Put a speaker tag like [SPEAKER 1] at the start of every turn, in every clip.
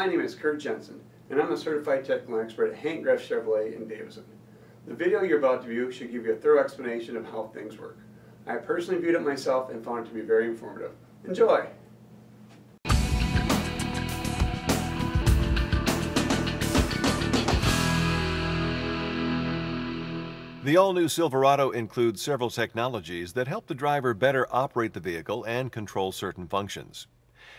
[SPEAKER 1] my name is Kurt Jensen, and I'm a certified technical expert at Hank Graff Chevrolet in Davison. The video you're about to view should give you a thorough explanation of how things work. I personally viewed it myself and found it to be very informative. Enjoy!
[SPEAKER 2] The all-new Silverado includes several technologies that help the driver better operate the vehicle and control certain functions.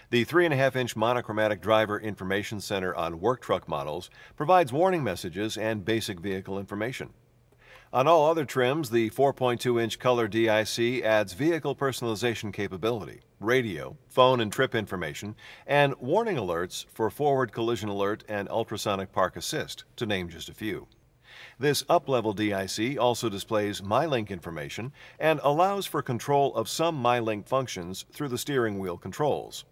[SPEAKER 2] The 3.5-inch monochromatic driver information center on work truck models provides warning messages and basic vehicle information. On all other trims, the 4.2-inch color DIC adds vehicle personalization capability, radio, phone and trip information, and warning alerts for forward collision alert and ultrasonic park assist, to name just a few. This up-level DIC also displays MyLink information and allows for control of some MyLink functions through the steering wheel controls.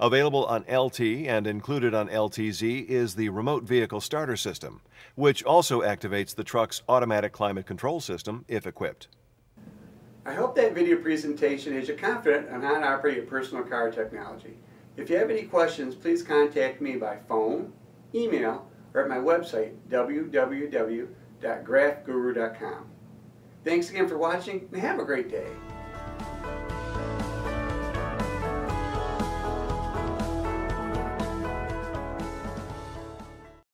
[SPEAKER 2] Available on LT and included on LTZ is the Remote Vehicle Starter System, which also activates the truck's automatic climate control system if equipped.
[SPEAKER 1] I hope that video presentation has you confident on how to operate your personal car technology. If you have any questions, please contact me by phone, email, or at my website, www.graffguru.com. Thanks again for watching and have a great day.